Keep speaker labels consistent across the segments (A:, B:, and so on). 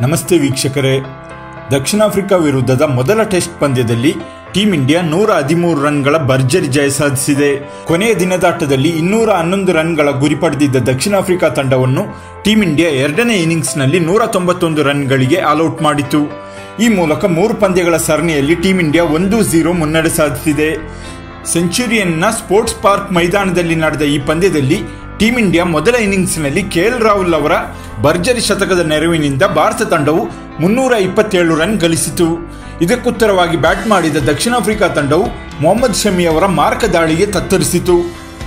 A: ನಮಸ್ತೆ ವೀಕ್ಷಕರೇ. ದಕ್ಷಿಣ ಆಫ್ರಿಕಾ ವಿರುದ್ಧದ ಮೊದಲ ಟೆಸ್ಟ್ ಪಂದ್ಯದಲ್ಲಿ ಟೀಂ ಇಂಡಿಯಾ ನೂರ ಹದಿಮೂರು ರನ್ಗಳ ಭರ್ಜರಿ ಜಯ ಸಾಧಿಸಿದೆ. ಕೊನೆಯ ದಿನದಾಟದಲ್ಲಿ ಇನ್ನೂರ ಹನ್ನೊಂದು ರನ್ಗಳ ಗುರಿ ಪಡೆದಿದ್ದ ದಕ್ಷಿಣ ಆಫ್ರಿಕಾ ತಂಡವನ್ನು ಟೀಂ ಇಂಡಿಯಾ ಎರಡನೇ ಇನಿಂಗ್ಸ್ನಲ್ಲಿ ನೂರ ತೊಂಬತ್ತೊಂದು ರನ್ಗಳಿಗೆ ಆಲ್ಔಟ್ ಮಾಡಿತು. ಈ ಮೂಲಕ ಮೂರು ಪಂದ್ಯಗಳ ಸರಣಿಯಲ್ಲಿ ಟೀಂ ಇಂಡಿಯಾ ಒಂದು ಝೀರೋ ಮುನ್ನಡೆ ಸಾಧಿಸಿದೆ. ಸೆಂಚುರಿಯನ್ನ ಸ್ಪೋರ್ಟ್ಸ್ ಪಾರ್ಕ್ ಮೈದಾನದಲ್ಲಿ ನಡೆದ ಈ ಪಂದ್ಯದಲ್ಲಿ ಟೀಂ ಇಂಡಿಯಾ ಮೊದಲ ಇನ್ನಿಂಗ್ಸ್ನಲ್ಲಿ ಕೆಎಲ್ ರಾಹುಲ್ ಅವರ ಭರ್ಜರಿ ಶತಕದ ನೆರವಿನಿಂದ ಭಾರತ ತಂಡವು ಮುನ್ನೂರ ಇಪ್ಪತ್ತೇಳು ರನ್ ಗಳಿಸಿತು. ಇದಕ್ಕುತ್ತರವಾಗಿ ಬ್ಯಾಟ್ ಮಾಡಿದ ದಕ್ಷಿಣ ಆಫ್ರಿಕಾ ತಂಡವು ಮೊಹಮ್ಮದ್ ಶಮಿ ಅವರ ಮಾರಕ ದಾಳಿಗೆ ತತ್ತರಿಸಿತು.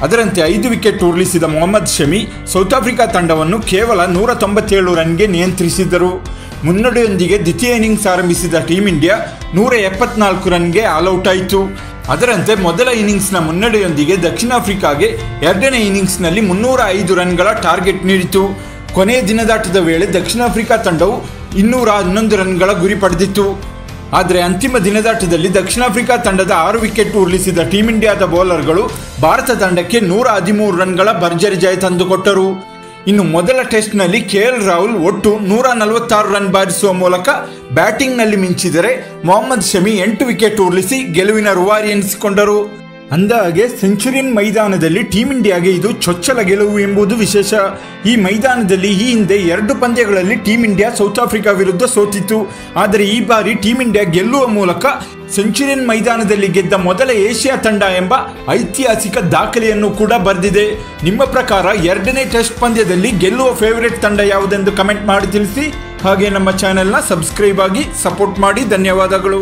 A: ಅದರಂತೆ ಐದು ವಿಕೆಟ್ ಉರುಳಿಸಿದ ಮೊಹಮ್ಮದ್ ಶಮಿ ಸೌತ್ ಆಫ್ರಿಕಾ ತಂಡವನ್ನು ಕೇವಲ ನೂರ ತೊಂಬತ್ತೇಳು ರನ್ಗೆ ನಿಯಂತ್ರಿಸಿದರು. ಮುನ್ನಡೆಯೊಂದಿಗೆ ದ್ವಿತೀಯ ಇನ್ನಿಂಗ್ಸ್ ಆರಂಭಿಸಿದ ಟೀಂ ಇಂಡಿಯಾ ನೂರ ಎಪ್ಪತ್ನಾಲ್ಕು ರನ್ಗೆ ಆಲ್ಔಟ್ ಆಯಿತು. ಅದರಂತೆ ಮೊದಲ ಇನ್ನಿಂಗ್ಸ್ನ ಮುನ್ನಡೆಯೊಂದಿಗೆ ದಕ್ಷಿಣ ಆಫ್ರಿಕಾಗೆ ಎರಡನೇ ಇನ್ನಿಂಗ್ಸ್ನಲ್ಲಿ ಮುನ್ನೂರ ಐದು ರನ್ಗಳ ಟಾರ್ಗೆಟ್ ನೀಡಿತು. ಕೊನೆಯ ದಿನದಾಟದ ವೇಳೆ ದಕ್ಷಿಣ ಆಫ್ರಿಕಾ ತಂಡವು ಇನ್ನೂರ ಹನ್ನೊಂದು ರನ್ಗಳ ಗುರಿ ಪಡೆದಿತ್ತು. ಆದರೆ ಅಂತಿಮ ದಿನದಾಟದಲ್ಲಿ ದಕ್ಷಿಣ ಆಫ್ರಿಕಾ ತಂಡದ ಆರು ವಿಕೆಟ್ ಉರುಳಿಸಿದ ಟೀಂ ಇಂಡಿಯಾದ ಬೌಲರ್ಗಳು ಭಾರತ ತಂಡಕ್ಕೆ ನೂರ ಹದಿಮೂರು ರನ್ಗಳ ಭರ್ಜರಿ ಜಯ ತಂದುಕೊಟ್ಟರು. ಇನ್ನು ಮೊದಲ ಟೆಸ್ಟ್ನಲ್ಲಿ ಕೆಎಲ್ ರಾಹುಲ್ ಒಟ್ಟು ನೂರ ನಲವತ್ತಾರು ರನ್ ಬಾರಿಸುವ ಮೂಲಕ ಬ್ಯಾಟಿಂಗ್ನಲ್ಲಿ ಮಿಂಚಿದರೆ ಮೊಹಮ್ಮದ್ ಶಮಿ ಎಂಟು ವಿಕೆಟ್ ಉರುಳಿಸಿ ಗೆಲುವಿನ ರುವಾರಿ ಎನಿಸಿಕೊಂಡರು. ಅಂದಹಾಗೆ ಸೆಂಚುರಿಯನ್ ಮೈದಾನದಲ್ಲಿ ಟೀಂ ಇಂಡಿಯಾಗೆ ಇದು ಚೊಚ್ಚಲ ಗೆಲುವು ಎಂಬುದು ವಿಶೇಷ. ಈ ಮೈದಾನದಲ್ಲಿ ಈ ಹಿಂದೆ ಎರಡು ಪಂದ್ಯಗಳಲ್ಲಿ ಟೀಂ ಇಂಡಿಯಾ ಸೌತ್ ಆಫ್ರಿಕಾ ವಿರುದ್ಧ ಸೋತಿತ್ತು. ಆದರೆ ಈ ಬಾರಿ ಟೀಂ ಇಂಡಿಯಾ ಗೆಲ್ಲುವ ಮೂಲಕ ಸೆಂಚುರಿಯನ್ ಮೈದಾನದಲ್ಲಿ ಗೆದ್ದ ಮೊದಲ ಏಷ್ಯಾ ತಂಡ ಎಂಬ ಐತಿಹಾಸಿಕ ದಾಖಲೆಯನ್ನು ಕೂಡ ಬರೆದಿದೆ. ನಿಮ್ಮ ಪ್ರಕಾರ ಎರಡನೇ ಟೆಸ್ಟ್ ಪಂದ್ಯದಲ್ಲಿ ಗೆಲ್ಲುವ ಫೇವರೇಟ್ ತಂಡ ಯಾವುದೆಂದು ಕಮೆಂಟ್ ಮಾಡಿ ತಿಳಿಸಿ. ಹಾಗೆ ನಮ್ಮ ಚಾನೆಲ್ನ ಸಬ್ಸ್ಕ್ರೈಬ್ ಆಗಿ ಸಪೋರ್ಟ್ ಮಾಡಿ. ಧನ್ಯವಾದಗಳು.